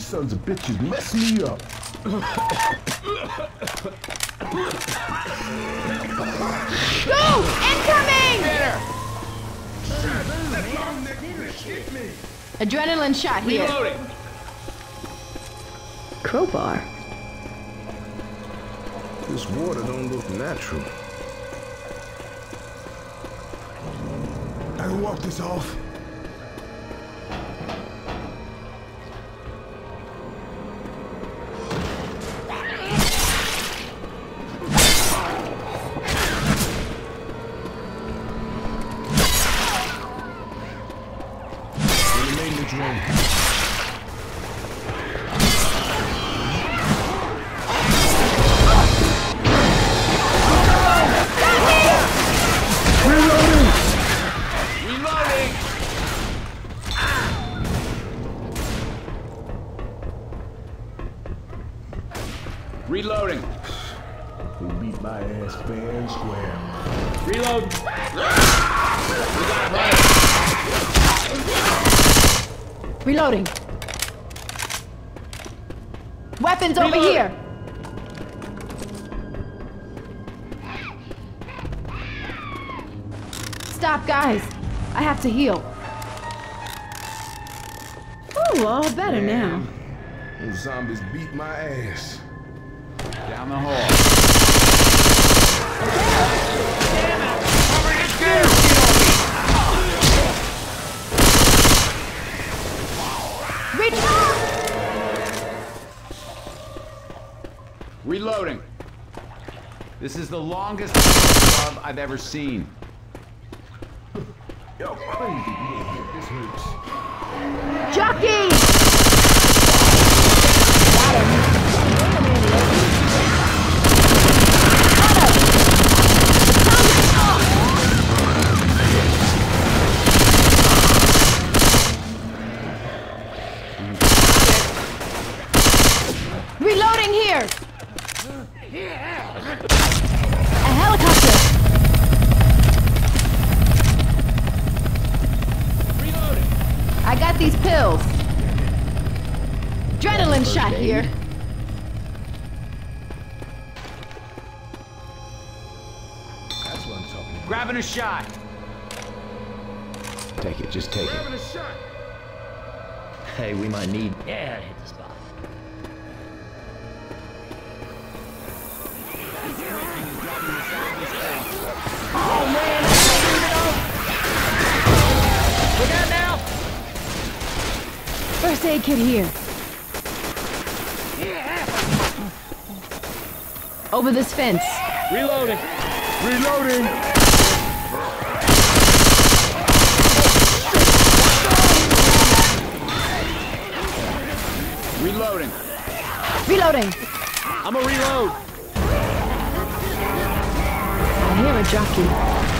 Reloading! These sons of bitches mess me up. Go! Incoming! Adrenaline shot here. Reloading. Crowbar. This water don't look natural. I can walk this off. Weapons over here. Stop, guys. I have to heal. Ooh, all better now. Those zombies beat my ass. Down the hall. Reach Reloading. This is the longest glove I've ever seen. Yo, crazy. Yeah, this hurts. Jockey! Reloading here! A helicopter! I got these pills. Adrenaline shot here. That's what I'm talking about. Grabbing a shot. Take it, just take it. Having a shot. Hey, we might need. Yeah, hit the spot. First aid kit here. Over this fence. Reloading! Reloading. Reloading. Reloading. I'm a reload! I hear a jockey.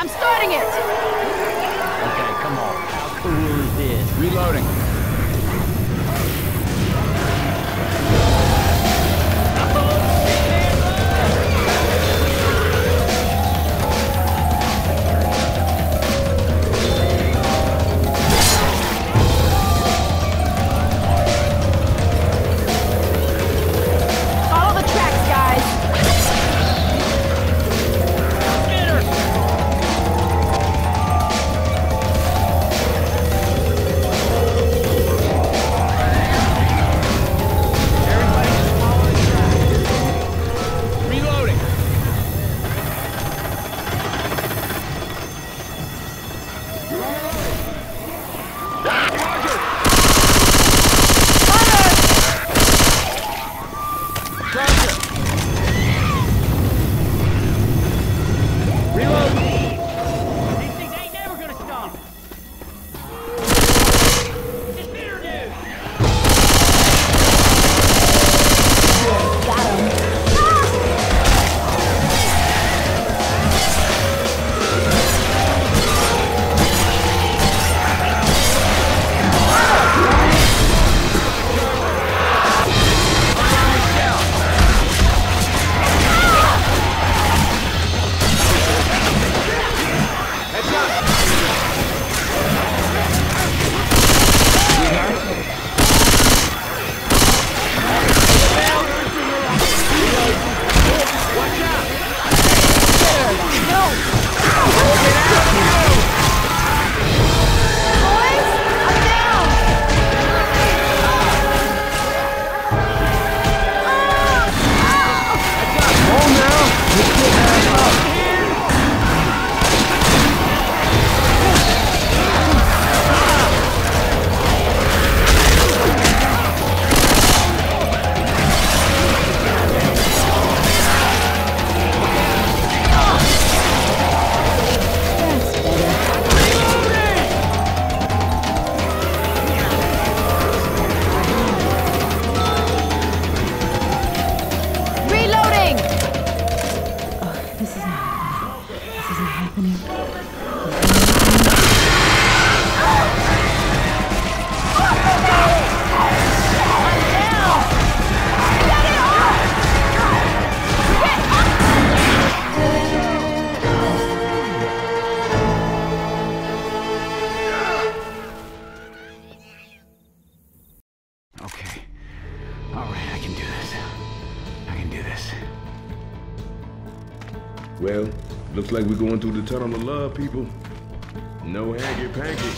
I'm starting it. Like we're going through the tunnel of love, people. No hanky panky.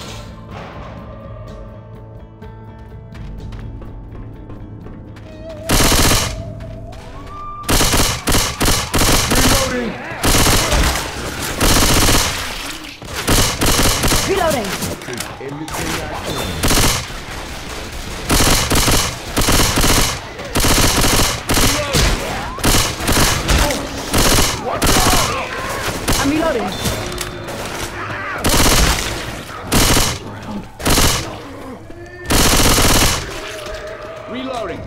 Reloading! Reloading. Everything I can. I'm reloading. Reloading.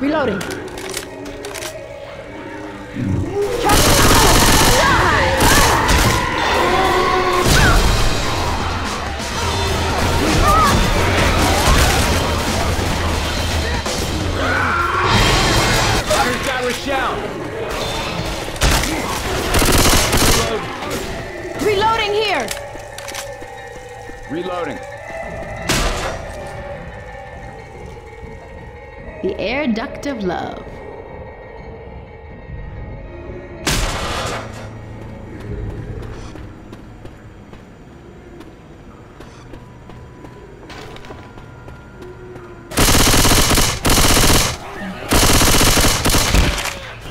Reloading. Got Reloading here. Reloading. The air duct of love.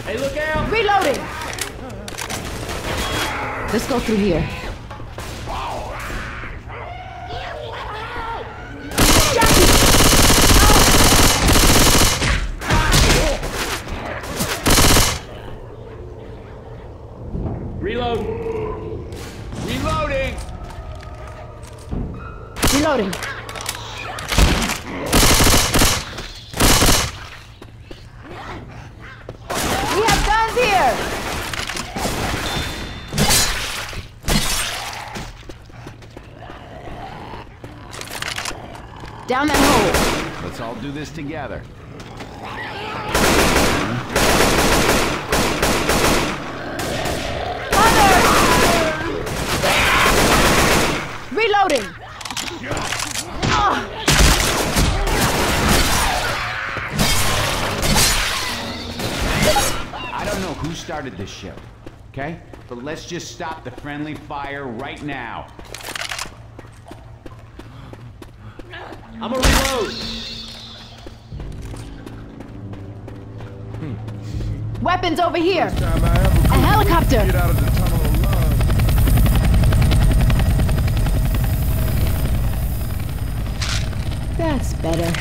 Hey, look out! Reloading. Let's go through here. Reload. Reloading. Reloading. We have guns here. Down that hole. Let's all do this together. Mother! Reloading. I don't know who started this shit, okay? But let's just stop the friendly fire right now. I'm a reload. Hmm. Weapons over here. Time I ever A helicopter. get out of the tunnel of love. That's better.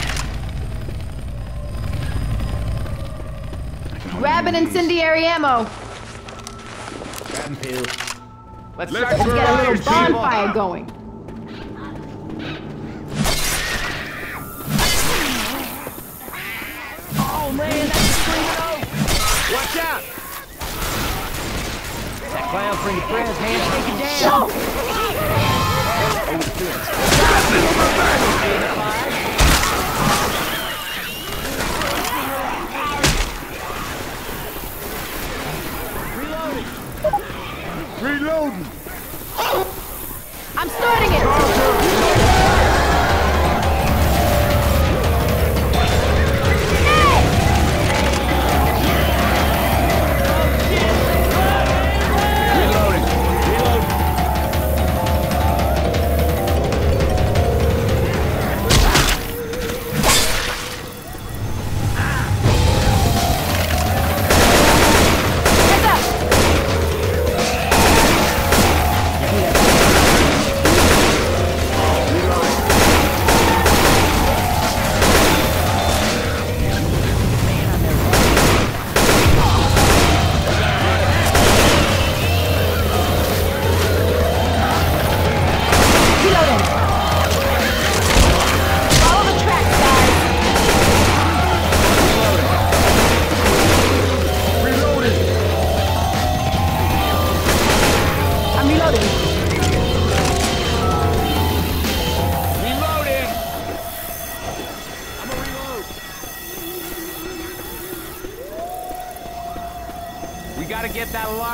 Grab an incendiary ammo. Grab 'em, Peel. Let's, Let's start Let's get a little bonfire going. A screaming oak! Watch out! That clown for your friends, handshake it down! Reloading! I'm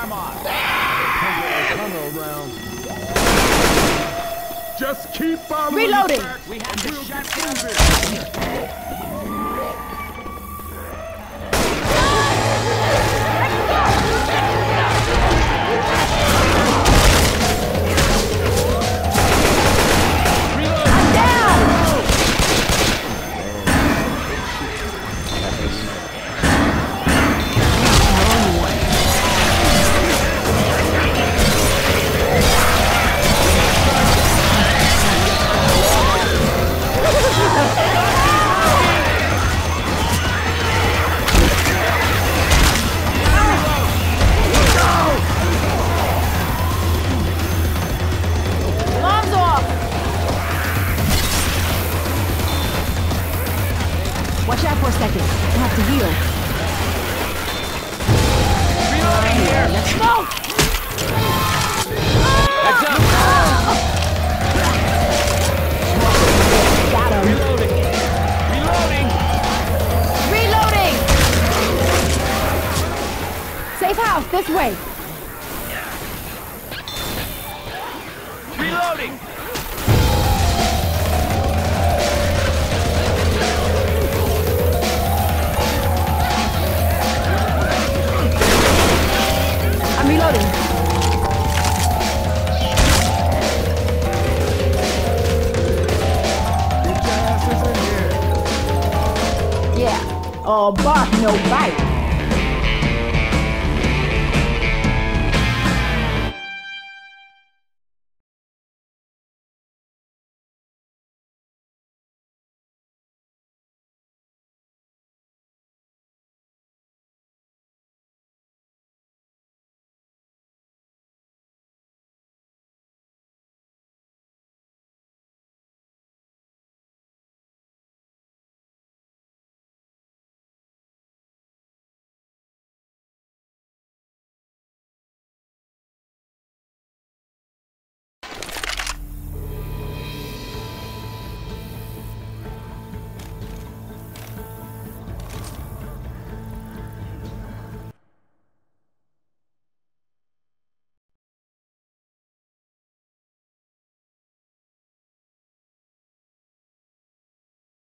get that off. Just keep following Reloading. We have to shut down This way! Reloading! I'm reloading. Yeah. All bark, no bite.